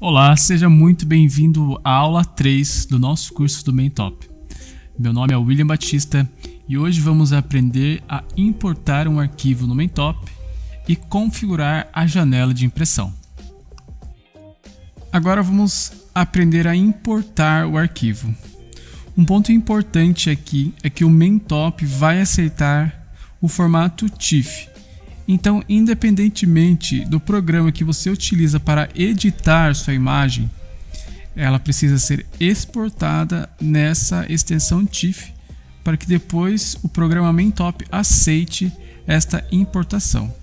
Olá, seja muito bem-vindo à aula 3 do nosso curso do Maintop. Meu nome é William Batista e hoje vamos aprender a importar um arquivo no Maintop e configurar a janela de impressão. Agora vamos aprender a importar o arquivo. Um ponto importante aqui é que o Maintop vai aceitar o formato TIFF, então, independentemente do programa que você utiliza para editar sua imagem, ela precisa ser exportada nessa extensão TIFF para que depois o programa Mentop aceite esta importação.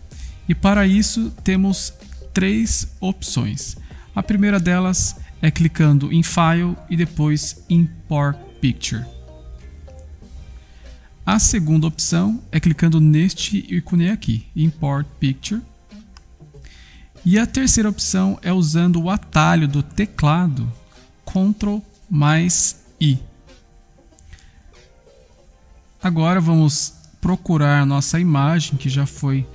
E para isso temos três opções. A primeira delas é clicando em File e depois Import Picture. A segunda opção é clicando neste ícone aqui, Import Picture. E a terceira opção é usando o atalho do teclado Ctrl mais I. Agora vamos procurar nossa imagem que já foi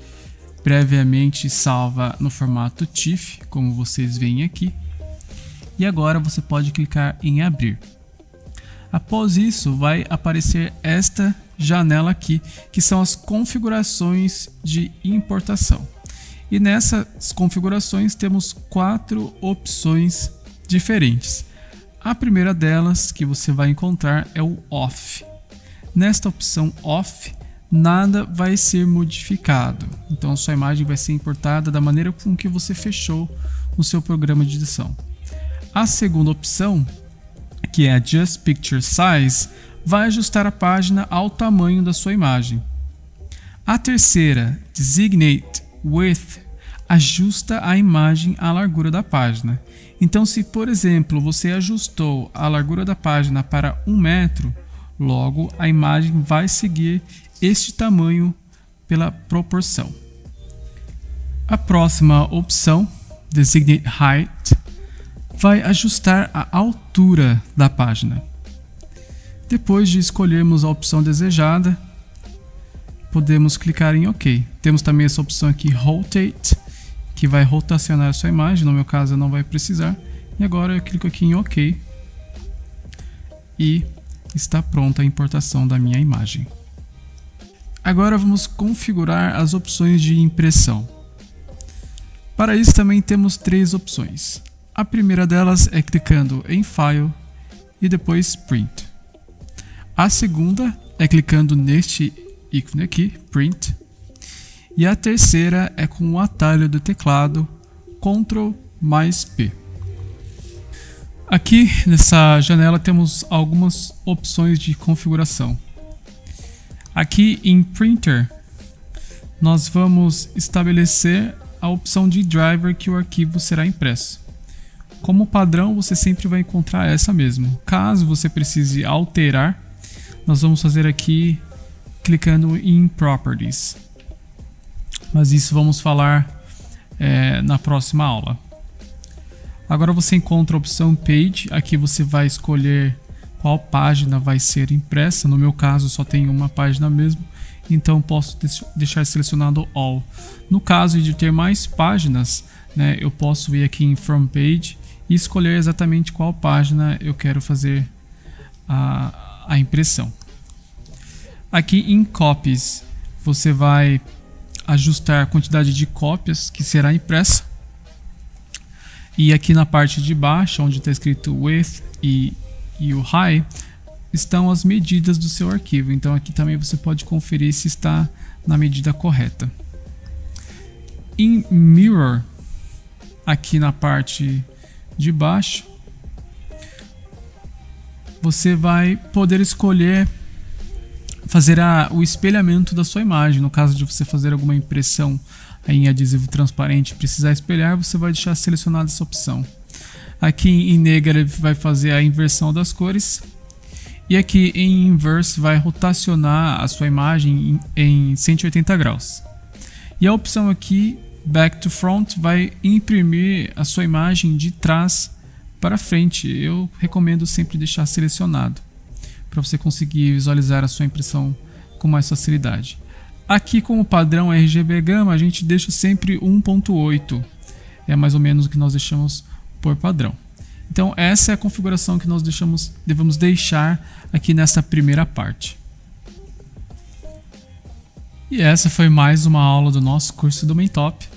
previamente salva no formato TIFF, como vocês veem aqui. E agora você pode clicar em abrir. Após isso, vai aparecer esta janela aqui, que são as configurações de importação. E nessas configurações temos quatro opções diferentes. A primeira delas que você vai encontrar é o Off. Nesta opção Off, nada vai ser modificado. Então, sua imagem vai ser importada da maneira com que você fechou no seu programa de edição. A segunda opção, que é a Just Picture Size, vai ajustar a página ao tamanho da sua imagem. A terceira, Designate Width, ajusta a imagem à largura da página. Então, se por exemplo você ajustou a largura da página para 1 metro, logo a imagem vai seguir este tamanho pela proporção. A próxima opção, Designate Height, vai ajustar a altura da página. Depois de escolhermos a opção desejada, podemos clicar em OK. Temos também essa opção aqui, Rotate, que vai rotacionar sua imagem. No meu caso, não vai precisar. E agora eu clico aqui em OK. E está pronta a importação da minha imagem. Agora vamos configurar as opções de impressão. Para isso também temos três opções. A primeira delas é clicando em File e depois Print. A segunda é clicando neste ícone aqui, Print. E a terceira é com o atalho do teclado Ctrl mais P. Aqui nessa janela temos algumas opções de configuração. Aqui em Printer, nós vamos estabelecer a opção de driver que o arquivo será impresso. Como padrão, você sempre vai encontrar essa mesmo. Caso você precise alterar, nós vamos fazer aqui clicando em Properties. Mas isso vamos falar é, na próxima aula. Agora você encontra a opção Page, aqui você vai escolher qual página vai ser impressa. No meu caso só tem uma página mesmo, então posso deixar selecionado All. No caso de ter mais páginas, né, eu posso ir aqui em From Page e escolher exatamente qual página eu quero fazer a, a impressão. Aqui em Copies, você vai ajustar a quantidade de cópias que será impressa. E aqui na parte de baixo, onde está escrito Width e, e o High, estão as medidas do seu arquivo. Então aqui também você pode conferir se está na medida correta. Em Mirror, aqui na parte de baixo, você vai poder escolher fazer a, o espelhamento da sua imagem. No caso de você fazer alguma impressão em adesivo transparente precisar espelhar, você vai deixar selecionada essa opção. Aqui em Negative vai fazer a inversão das cores. E aqui em Inverse vai rotacionar a sua imagem em, em 180 graus. E a opção aqui, Back to Front, vai imprimir a sua imagem de trás para frente. Eu recomendo sempre deixar selecionado para você conseguir visualizar a sua impressão com mais facilidade. Aqui como padrão RGB Gamma a gente deixa sempre 1.8, é mais ou menos o que nós deixamos por padrão. Então essa é a configuração que nós deixamos, devemos deixar aqui nessa primeira parte. E essa foi mais uma aula do nosso curso do Top.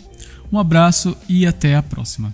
Um abraço e até a próxima.